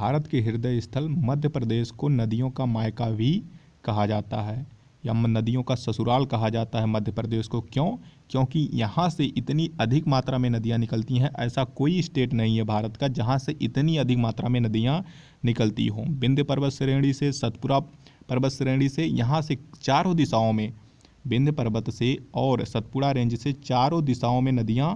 भारत के हृदय स्थल मध्य प्रदेश को नदियों का मायका भी कहा जाता है। या नदियों का ससुराल कहा जाता है मध्य प्रदेश को। क्यों? क्योंकि यहाँ से इतनी अधिक मात्रा में नदियाँ निकलती हैं, ऐसा कोई स्टेट नहीं है भारत का, जहाँ से इतनी अधिक मात्रा में नदियाँ निकलती हों। विंध्य पर्वत श्रेणी से, सतपुरा पर्वत श्रेणी से, यहाँ से चारों दिशाओं में विंध्य पर्वत से और सतपुड़ा रेंज से चारों दिशाओं में नदियाँ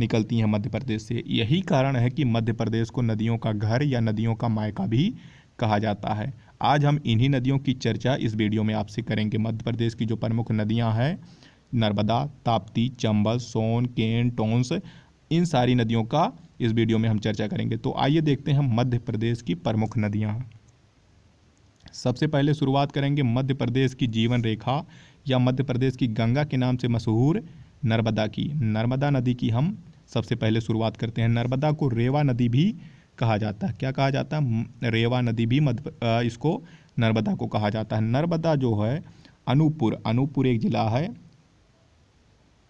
निकलती हैं मध्य प्रदेश से। यही कारण है कि मध्य प्रदेश को नदियों का घर या नदियों का मायका भी कहा जाता है। आज हम इन्हीं नदियों की चर्चा इस वीडियो में आपसे करेंगे। मध्य प्रदेश की जो प्रमुख नदियाँ हैं, नर्मदा, ताप्ती, चंबल, सोन, केन, टोंस, इन सारी नदियों का इस वीडियो में हम चर्चा करेंगे। तो आइए देखते हैं मध्य प्रदेश की प्रमुख नदियाँ। सबसे पहले शुरुआत करेंगे मध्य प्रदेश की जीवन रेखा या मध्य प्रदेश की गंगा के नाम से मशहूर नर्मदा की। नर्मदा नदी की हम सबसे पहले शुरुआत करते हैं। नर्मदा को रेवा नदी भी कहा जाता है। क्या कहा जाता है? रेवा नदी भी मध्य इसको नर्मदा को कहा जाता है। नर्मदा जो है, अनूपपुर अनूपपुर एक ज़िला है,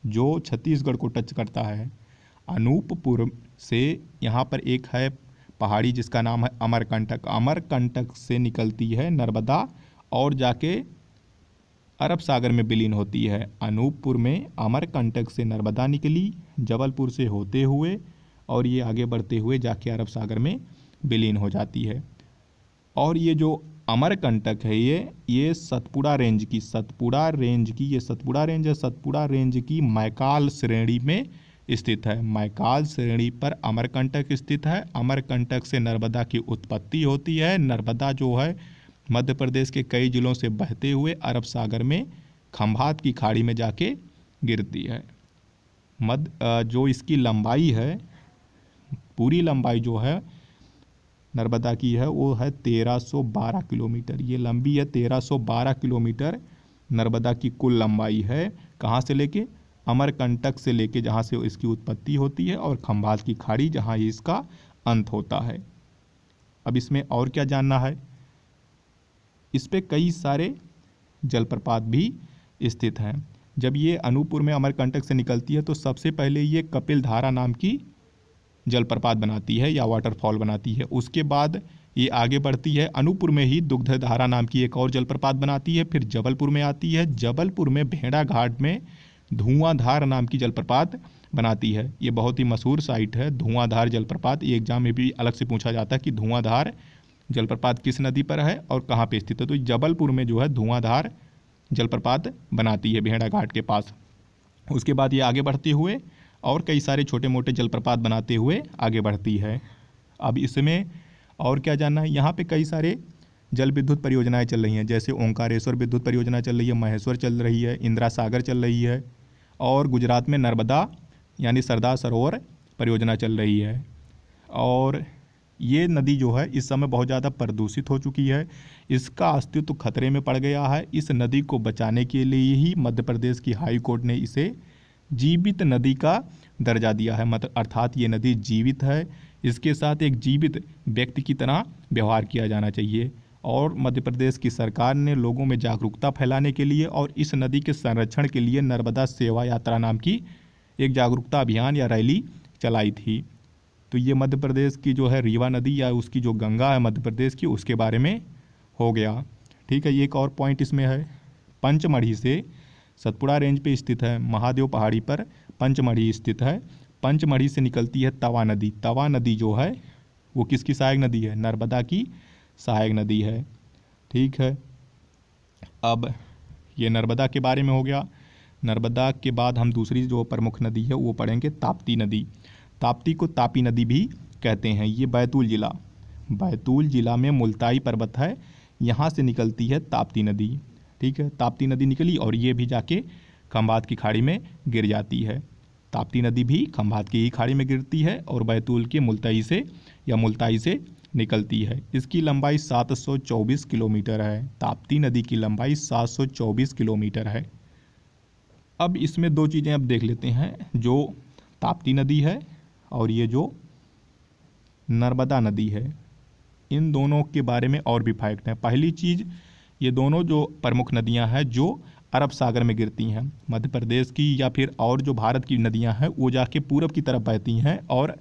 जो छत्तीसगढ़ को टच करता है। अनूपपुर से यहाँ पर एक है पहाड़ी, जिसका नाम है अमरकंटक। अमरकंटक से निकलती है नर्मदा और जाके अरब सागर में विलीन होती है। अनूपपुर में अमरकंटक से नर्मदा निकली, जबलपुर से होते हुए और ये आगे बढ़ते हुए जाके अरब सागर में विलीन हो जाती है। और ये जो अमरकंटक है ये ये सतपुड़ा रेंज की, सतपुड़ा रेंज की, ये सतपुड़ा रेंज है, सतपुड़ा रेंज की मैकाल श्रेणी में स्थित है। मैकाल श्रेणी पर अमरकंटक स्थित है। अमरकंटक से नर्मदा की उत्पत्ति होती है। नर्मदा जो है मध्य प्रदेश के कई जिलों से बहते हुए अरब सागर में खंभात की खाड़ी में जाके गिरती है। मध्य जो इसकी लंबाई है, पूरी लंबाई जो है, नर्मदा की है, वो है 1312 किलोमीटर। ये लंबी है 1312 किलोमीटर नर्मदा की कुल लंबाई है। कहाँ से लेके? अमरकंटक से लेके, जहाँ से इसकी उत्पत्ति होती है, और खंभात की खाड़ी जहाँ इसका अंत होता है। अब इसमें और क्या जानना है? इस पर कई सारे जलप्रपात भी स्थित हैं। जब ये अनूपपुर में अमरकंटक से निकलती है तो सबसे पहले ये कपिल धारा नाम की जलप्रपात बनाती है या वाटरफॉल बनाती है। उसके बाद ये आगे बढ़ती है। अनूपपुर में ही दुग्ध धारा नाम की एक और जलप्रपात बनाती है, फिर जबलपुर में आती है। जबलपुर में भेड़ा घाट में धुआंधार नाम की जलप्रपात बनाती है। ये बहुत ही मशहूर साइट है, धुआंधार जलप्रपात। ये एग्ज़ाम में भी अलग से पूछा जाता है कि धुआंधार जलप्रपात किस नदी पर है और कहाँ पे स्थित है? तो जबलपुर में जो है धुआंधार जलप्रपात बनाती है भेड़ा घाट के पास। उसके बाद ये आगे बढ़ते हुए और कई सारे छोटे मोटे जलप्रपात बनाते हुए आगे बढ़ती है। अब इसमें और क्या जानना है? यहाँ पे कई सारे जल विद्युत परियोजनाएँ चल रही हैं, जैसे ओंकारेश्वर विद्युत परियोजना चल रही है, महेश्वर चल रही है, इंदिरा सागर चल रही है और गुजरात में नर्मदा यानी सरदार सरोवर परियोजना चल रही है। और ये नदी जो है, इस समय बहुत ज़्यादा प्रदूषित हो चुकी है। इसका अस्तित्व खतरे में पड़ गया है। इस नदी को बचाने के लिए ही मध्य प्रदेश की हाई कोर्ट ने इसे जीवित नदी का दर्जा दिया है। मतलब अर्थात ये नदी जीवित है। इसके साथ एक जीवित व्यक्ति की तरह व्यवहार किया जाना चाहिए और मध्य प्रदेश की सरकार ने लोगों में जागरूकता फैलाने के लिए और इस नदी के संरक्षण के लिए नर्मदा सेवा यात्रा नाम की एक जागरूकता अभियान या रैली चलाई थी। तो ये मध्य प्रदेश की जो है रीवा नदी या उसकी जो गंगा है मध्य प्रदेश की, उसके बारे में हो गया। ठीक है, ये एक और पॉइंट इसमें है। पंचमढ़ी से सतपुड़ा रेंज पे स्थित है, महादेव पहाड़ी पर पंचमढ़ी स्थित है। पंचमढ़ी से निकलती है तवा नदी। तवा नदी जो है, वो किसकी सहायक नदी है? नर्मदा की सहायक नदी है। ठीक है, अब ये नर्मदा के बारे में हो गया। नर्मदा के बाद हम दूसरी जो प्रमुख नदी है, वो पढ़ेंगे ताप्ती नदी। ताप्ती को तापी नदी भी कहते हैं। ये बैतूल ज़िला। बैतूल ज़िला में मुल्ताई पर्वत है। यहाँ से निकलती है ताप्ती नदी। ठीक है? ताप्ती नदी निकली और ये भी जाके खम्भात की खाड़ी में गिर जाती है। ताप्ती नदी भी खम्भात की ही खाड़ी में गिरती है और बैतूल के मुल्ताई से या मुल्ताई से निकलती है। इसकी लंबाई 724 किलोमीटर है। ताप्ती नदी की लंबाई 724 किलोमीटर है। अब इसमें दो चीज़ें अब देख लेते हैं जो ताप्ती नदी है और ये जो नर्मदा नदी है, इन दोनों के बारे में और भी फैक्ट हैं। पहली चीज़, ये दोनों जो प्रमुख नदियाँ हैं, जो अरब सागर में गिरती हैं, मध्य प्रदेश की या फिर और जो भारत की नदियाँ हैं, वो जाके पूरब की तरफ़ बहती हैं और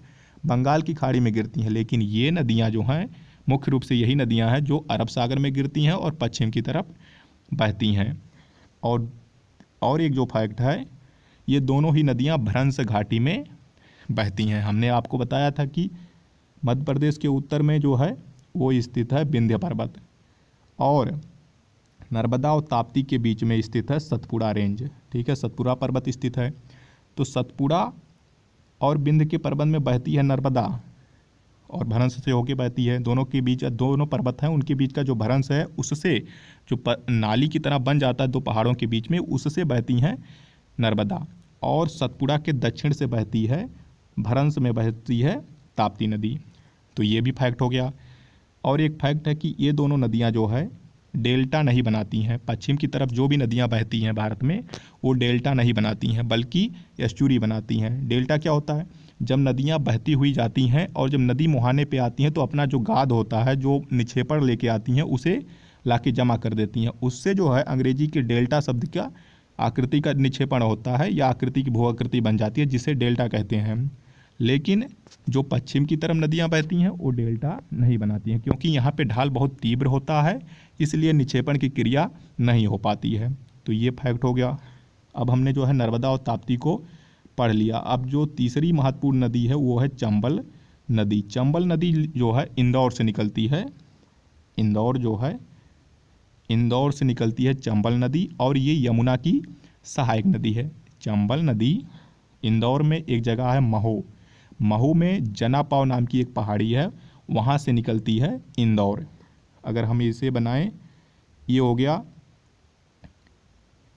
बंगाल की खाड़ी में गिरती हैं। लेकिन ये नदियाँ जो हैं, मुख्य रूप से यही नदियाँ हैं जो अरब सागर में गिरती हैं और पश्चिम की तरफ़ बहती हैं। और और एक जो फैक्ट है, ये दोनों ही नदियाँ भ्रंश घाटी में बहती हैं। हमने आपको बताया था कि मध्य प्रदेश के उत्तर में जो है, वो स्थित है विंध्य पर्वत और नर्मदा और ताप्ती के बीच में स्थित है सतपुड़ा रेंज। ठीक है, सतपुड़ा पर्वत स्थित है। तो सतपुड़ा और बिंद के पर्वत में बहती है नर्मदा और भरंश से होके बहती है। दोनों के बीच, दोनों पर्वत हैं, उनके बीच का जो भरंश है, उससे जो नाली की तरह बन जाता है दो पहाड़ों के बीच में, उससे बहती हैं नर्मदा और सतपुड़ा के दक्षिण से बहती है भरंश में बहती है ताप्ती नदी। तो ये भी फैक्ट हो गया। और एक फैक्ट है कि ये दोनों नदियाँ जो है, डेल्टा नहीं बनाती हैं। पश्चिम की तरफ़ जो भी नदियाँ बहती हैं भारत में, वो डेल्टा नहीं बनाती हैं, बल्कि एस्चुरी बनाती हैं। डेल्टा क्या होता है? जब नदियाँ बहती हुई जाती हैं और जब नदी मुहाने पे आती हैं तो अपना जो गाद होता है, जो निक्षेपण लेके आती हैं, उसे ला के जमा कर देती हैं। उससे जो है, अंग्रेज़ी के डेल्टा शब्द का आकृति का निक्षेपण होता है या आकृति की भू आकृति बन जाती है, जिसे डेल्टा कहते हैं। लेकिन जो पश्चिम की तरफ़ नदियाँ बहती हैं, वो डेल्टा नहीं बनाती हैं, क्योंकि यहाँ पे ढाल बहुत तीव्र होता है, इसलिए निक्षेपण की क्रिया नहीं हो पाती है। तो ये फैक्ट हो गया। अब हमने जो है नर्मदा और ताप्ती को पढ़ लिया। अब जो तीसरी महत्वपूर्ण नदी है, वो है चंबल नदी। चंबल नदी जो है इंदौर से निकलती है। इंदौर जो है, इंदौर से निकलती है चंबल नदी और ये यमुना की सहायक नदी है। चंबल नदी इंदौर में एक जगह है महो। महू में जनापाव नाम की एक पहाड़ी है, वहाँ से निकलती है इंदौर। अगर हम इसे बनाएँ, ये हो गया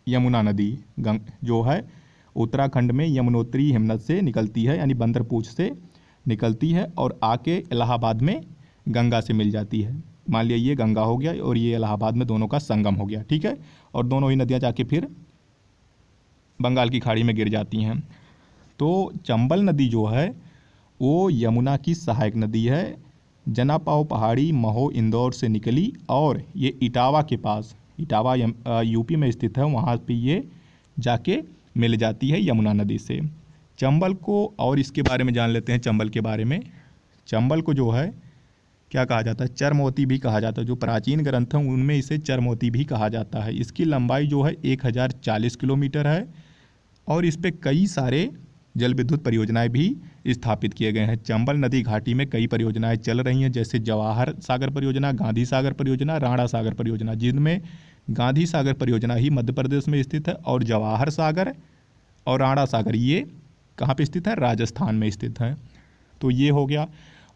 यमुना नदी, गंग, जो है उत्तराखंड में यमुनोत्री हिमनद से निकलती है, यानी बंदरपूछ से निकलती है, और आके इलाहाबाद में गंगा से मिल जाती है। मान लिया ये गंगा हो गया और ये इलाहाबाद में दोनों का संगम हो गया, ठीक है? और दोनों ही नदियाँ जाके फिर बंगाल की खाड़ी में गिर जाती हैं। तो चंबल नदी जो है वो यमुना की सहायक नदी है। जनापाव पहाड़ी महो इंदौर से निकली और ये इटावा के पास, इटावा यूपी में स्थित है, वहाँ पे ये जाके मिल जाती है यमुना नदी से। चंबल को और इसके बारे में जान लेते हैं, चंबल के बारे में। चंबल को जो है, क्या कहा जाता है? चरमोती भी कहा जाता है। जो प्राचीन ग्रंथ हैं, उनमें इसे चरमोती भी कहा जाता है। इसकी लंबाई जो है एक हज़ार चालीस किलोमीटर है और इस पर कई सारे जल विद्युत परियोजनाएँ भी स्थापित किए गए हैं। चंबल नदी घाटी में कई परियोजनाएँ चल रही हैं, जैसे जवाहर सागर परियोजना, गांधी सागर परियोजना, राणा सागर परियोजना, जिनमें गांधी सागर परियोजना ही मध्य प्रदेश में स्थित है और जवाहर सागर और राणा सागर, ये कहाँ पर स्थित है? राजस्थान में स्थित है। तो ये हो गया।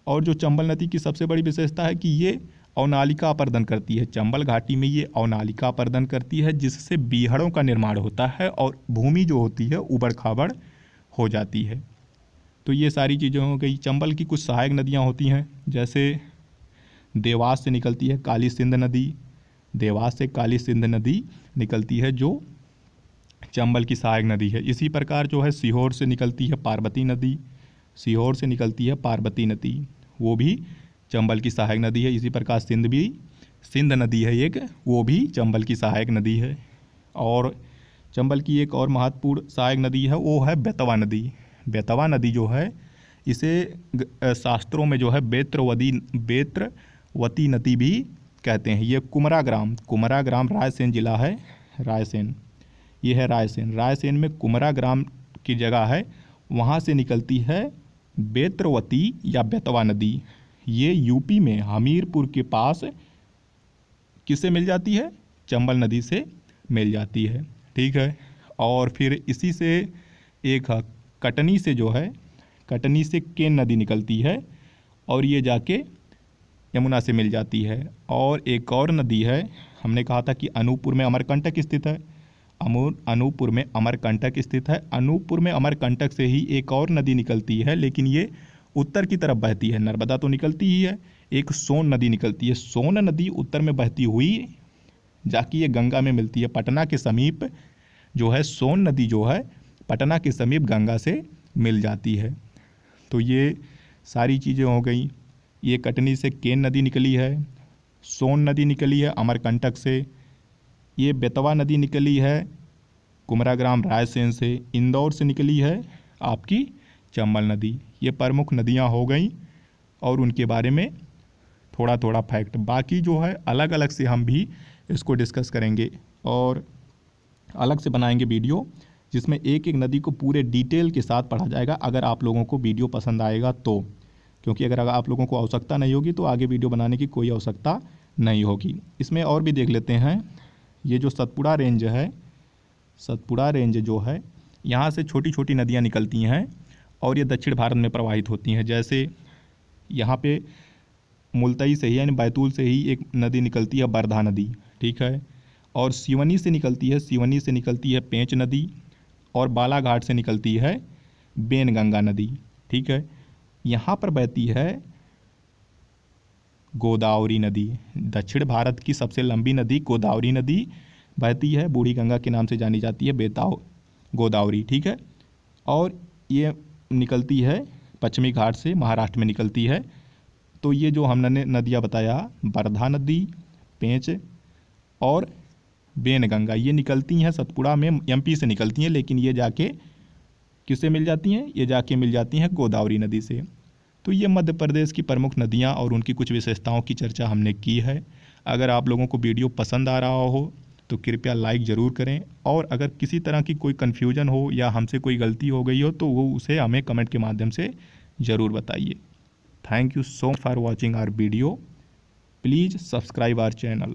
और जो चंबल नदी की सबसे बड़ी विशेषता है कि ये अवनालिका अपर्दन करती है। चंबल घाटी में ये अवनालिका अपर्दन करती है, जिससे बीहड़ों का निर्माण होता है और भूमि जो होती है उबड़ खाबड़ हो जाती है। तो ये सारी चीज़ें हो गई। चंबल की कुछ सहायक नदियाँ होती हैं, जैसे देवास से निकलती है काली सिंध नदी। देवास से काली सिंध नदी निकलती है, जो चंबल की सहायक नदी है। इसी प्रकार जो है सीहोर से निकलती है पार्वती नदी। सीहोर से निकलती है पार्वती नदी। वो भी चंबल की सहायक नदी है। इसी प्रकार सिंध भी सिंध नदी है एक। वो भी चंबल की सहायक नदी है। और चंबल की एक और महत्वपूर्ण सहायक नदी है, वो है बेतवा नदी। बेतवा नदी जो है, इसे शास्त्रों में जो है बेत्रवदी, बेत्रवती नदी भी कहते हैं। ये कुमरा ग्राम कुमरा ग्राम रायसेन जिला है, रायसेन। ये है रायसेन। रायसेन में कुमरा ग्राम की जगह है, वहाँ से निकलती है बेत्रवती या बेतवा नदी। ये यूपी में हमीरपुर के पास किससे मिल जाती है? चंबल नदी से मिल जाती है। ठीक है? और फिर इसी से एक कटनी से जो है, कटनी से केन नदी निकलती है और ये जाके यमुना से मिल जाती है। और एक और नदी है, हमने कहा था कि अनूपपुर में अमरकंटक स्थित है। अमूर अनूपपुर में अमरकंटक स्थित है। अनूपपुर में अमरकंटक से ही एक और नदी निकलती है, लेकिन ये उत्तर की तरफ़ बहती है। नर्मदा तो निकलती ही है, एक सोन नदी निकलती है। सोन नदी उत्तर में बहती हुई जाके ये गंगा में मिलती है। पटना के समीप जो है, सोन नदी जो है, पटना के समीप गंगा से मिल जाती है। तो ये सारी चीज़ें हो गई। ये कटनी से केन नदी निकली है, सोन नदी निकली है अमरकंटक से, ये बेतवा नदी निकली है कुमराग्राम रायसेन से, इंदौर से निकली है आपकी चंबल नदी। ये प्रमुख नदियाँ हो गई और उनके बारे में थोड़ा थोड़ा फैक्ट। बाकी जो है अलग अलग से हम भी इसको डिस्कस करेंगे और अलग से बनाएँगे वीडियो जिसमें एक एक नदी को पूरे डिटेल के साथ पढ़ा जाएगा, अगर आप लोगों को वीडियो पसंद आएगा तो। क्योंकि अगर आप लोगों को आवश्यकता नहीं होगी तो आगे वीडियो बनाने की कोई आवश्यकता नहीं होगी। इसमें और भी देख लेते हैं। ये जो सतपुड़ा रेंज है, सतपुड़ा रेंज जो है, यहाँ से छोटी छोटी नदियाँ निकलती हैं और ये दक्षिण भारत में प्रवाहित होती हैं। जैसे यहाँ पे मुलतई से ही, यानी बैतूल से ही एक नदी निकलती है, बरधा नदी। ठीक है। और सिवनी से निकलती है, सिवनी से निकलती है पेंच नदी और बालाघाट से निकलती है बेन गंगा नदी, ठीक है। यहाँ पर बहती है गोदावरी नदी, दक्षिण भारत की सबसे लंबी नदी गोदावरी नदी बहती है, बूढ़ी गंगा के नाम से जानी जाती है, बेताव गोदावरी, ठीक है। और ये निकलती है पश्चिमी घाट से महाराष्ट्र में निकलती है। तो ये जो हमने नदियाँ बताया बरधा नदी, पेंच और बेन गंगा ये निकलती हैं सतपुड़ा में एमपी से निकलती हैं, लेकिन ये जाके किससे मिल जाती हैं? ये जाके मिल जाती हैं गोदावरी नदी से। तो ये मध्य प्रदेश की प्रमुख नदियाँ और उनकी कुछ विशेषताओं की चर्चा हमने की है। अगर आप लोगों को वीडियो पसंद आ रहा हो तो कृपया लाइक ज़रूर करें। और अगर किसी तरह की कोई कन्फ्यूज़न हो या हमसे कोई गलती हो गई हो तो वो उसे हमें कमेंट के माध्यम से ज़रूर बताइए। Thank you so for watching our video please subscribe our channel